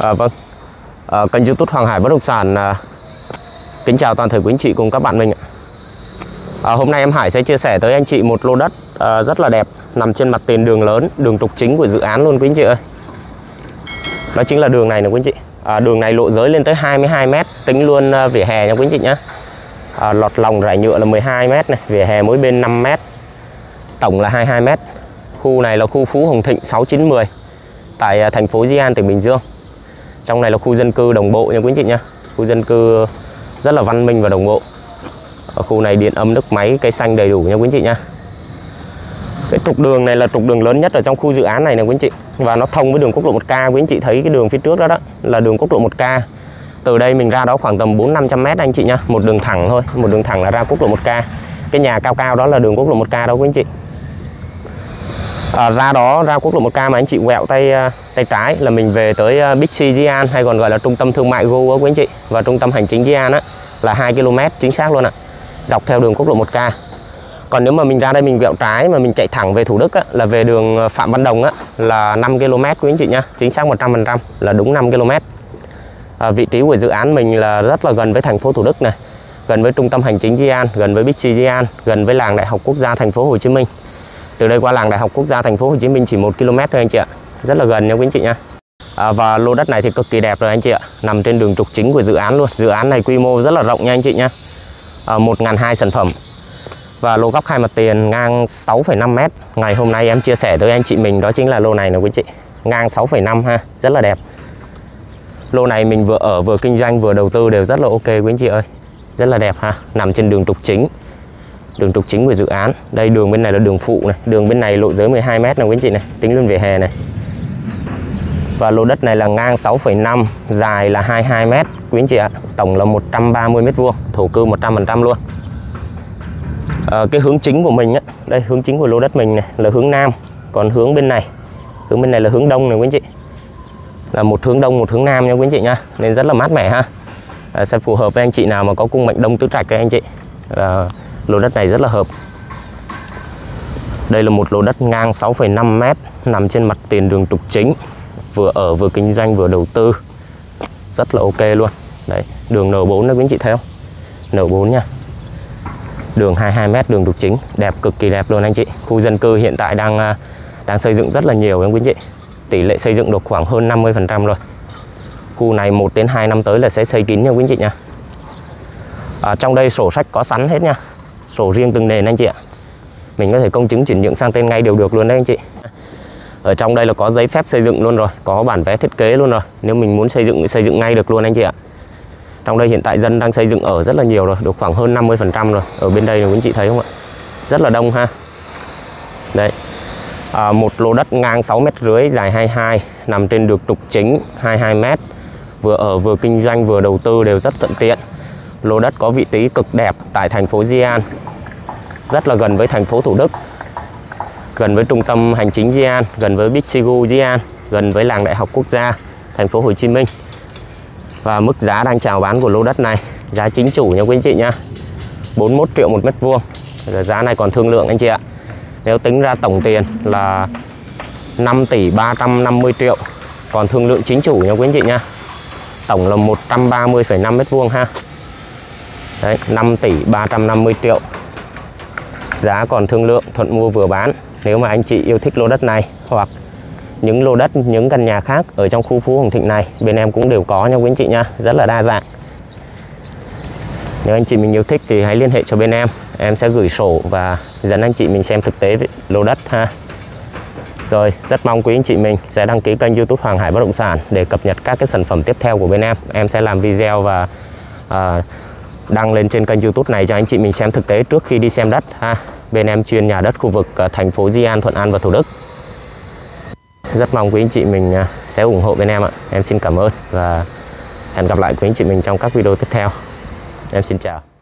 À, vâng, à, kênh youtube Hoàng Hải Bất Động Sản à, Kính chào toàn thể quý anh chị cùng các bạn mình à, Hôm nay em Hải sẽ chia sẻ tới anh chị một lô đất à, rất là đẹp Nằm trên mặt tiền đường lớn, đường trục chính của dự án luôn quý anh chị ơi. Đó chính là đường này nè quý anh chị. À, Đường này lộ giới lên tới 22m Tính luôn à, vỉa hè nha quý anh chị nhé à, Lọt lòng rải nhựa là 12m này Vỉa hè mỗi bên 5m Tổng là 22m Khu này là khu Phú Hồng Thịnh 6910 Tại à, thành phố Di An, tỉnh Bình Dương trong này là khu dân cư đồng bộ nha quý anh chị nhá. Khu dân cư rất là văn minh và đồng bộ. Ở khu này điện âm nước máy cây xanh đầy đủ nha quý anh chị nhá. Cái trục đường này là trục đường lớn nhất ở trong khu dự án này nè quý anh chị. Và nó thông với đường quốc lộ 1K quý anh chị thấy cái đường phía trước đó đó là đường quốc lộ 1K từ đây mình ra đó khoảng tầm 4 500 m anh chị nhá. Một đường thẳng thôi một đường thẳng là ra quốc lộ 1K cái nhà cao cao đó là đường quốc lộ 1K đó quý anh chị. À, ra đó ra quốc lộ 1K mà anh chị quẹo tay à, tay trái là mình về tới ờ, Big C Gian hay còn gọi là trung tâm thương mại Go á quý anh chị và trung tâm hành chính Gian á là 2 km chính xác luôn ạ dọc theo đường quốc lộ 1K còn nếu mà mình ra đây mình quẹo trái mà mình chạy thẳng về Thủ Đức á, là về đường ờ, Phạm Văn Đồng á, là 5 km quý anh chị nhá chính xác 100% là đúng 5 km. À, vị trí của dự án mình là rất là gần với thành phố Thủ Đức này gần với trung tâm hành chính Di An gần với Bixi An gần với làng Đại học Quốc gia thành phố Hồ Chí Minh. Từ đây qua làng Đại học Quốc gia thành phố Hồ Chí Minh chỉ 1 km thôi anh chị ạ. Rất là gần nha quý anh chị nha. À, và lô đất này thì cực kỳ đẹp rồi anh chị ạ. Nằm trên đường trục chính của dự án luôn. Dự án này quy mô rất là rộng nha anh chị nha. À, 1.200 sản phẩm. Và lô góc hai mặt tiền ngang 6,5 m. Ngày hôm nay em chia sẻ tới anh chị mình đó chính là lô này nè quý chị. Ngang 6,5 ha, rất là đẹp. Lô này mình vừa ở vừa kinh doanh vừa đầu tư đều rất là ok quý anh chị ơi. Rất là đẹp ha, nằm trên đường trục chính đường trục chính của dự án đây đường bên này là đường phụ này đường bên này lộ giới 12 mét này quý anh chị này tính luôn về hè này và lô đất này là ngang 6,5 dài là 22 mét. Quý anh chị ạ tổng là 130 mét vuông thổ cư 100% luôn. À, cái hướng chính của mình á đây hướng chính của lô đất mình này là hướng nam còn hướng bên này hướng bên này là hướng đông này quý anh chị. Là một hướng đông một hướng nam nha quý anh chị nha nên rất là mát mẻ ha. Ờ, à, sẽ phù hợp với anh chị nào mà có cung mệnh đông tứ trạch đấy anh chị. À, lô đất này rất là hợp. Đây là một lô đất ngang 6,5 m nằm trên mặt tiền đường trục chính vừa ở vừa kinh doanh vừa đầu tư. Rất là ok luôn. Đấy đường N4 đấy quý anh chị thấy không? N4 nha. Đường 22 m đường trục chính. Đẹp cực kỳ đẹp luôn anh chị. Khu dân cư hiện tại đang à, đang xây dựng rất là nhiều em quý anh chị? Tỷ lệ xây dựng được khoảng hơn 50 phần trăm rồi. Khu này 1 đến 2 năm tới là sẽ xây kín nha quý anh chị nha. À, trong đây sổ sách có sẵn hết nha. Sổ riêng từng nền anh chị ạ. Mình có thể công chứng chuyển nhượng sang tên ngay đều được luôn đấy anh chị ở trong đây là có giấy phép xây dựng luôn rồi có bản vẽ thiết kế luôn rồi. Nếu mình muốn xây dựng xây dựng ngay được luôn anh chị ạ. Trong đây hiện tại dân đang xây dựng ở rất là nhiều rồi được khoảng hơn 50 phần trăm rồi. Ở bên đây anh chị thấy không ạ? Rất là đông ha. Đấy. À, một lô đất ngang 6 mét rưỡi dài 22 nằm trên được trục chính 22 mét. Vừa ở vừa kinh doanh vừa đầu tư đều rất thuận tiện. Lô đất có vị trí cực đẹp tại thành phố Di An, rất là gần với thành phố Thủ Đức, gần với trung tâm hành chính Di An, gần với Big Sigu Di An, gần với làng Đại học Quốc gia thành phố Hồ Chí Minh. Và mức giá đang chào bán của lô đất này, giá chính chủ nha quý anh chị nha. 41 triệu một mét vuông. Giá này còn thương lượng anh chị ạ. Nếu tính ra tổng tiền là 5 tỷ 350 triệu còn thương lượng chính chủ nha quý anh chị nha. Tổng là 130,5 mét vuông ha. Đấy, 5 tỷ 350 triệu Giá còn thương lượng thuận mua vừa bán nếu mà anh chị yêu thích lô đất này Hoặc những lô đất, những căn nhà khác Ở trong khu Phú Hồng Thịnh này Bên em cũng đều có nha quý anh chị nha. Rất là đa dạng. Nếu anh chị mình yêu thích thì hãy liên hệ cho bên em. Em sẽ gửi sổ và dẫn anh chị mình xem thực tế về lô đất ha. Rồi, rất mong quý anh chị mình sẽ đăng ký kênh youtube Hoàng Hải Bất Động Sản để cập nhật các cái sản phẩm tiếp theo của bên em. Em sẽ làm video và uh, đăng lên trên kênh youtube này cho anh chị mình xem thực tế trước khi đi xem đất ha bên em chuyên nhà đất khu vực ờ, thành phố Di An, Thuận An và Thủ Đức. Rất mong quý anh chị mình ờ, sẽ ủng hộ bên em ạ. Em xin cảm ơn và hẹn gặp lại quý anh chị mình trong các video tiếp theo. Em xin chào.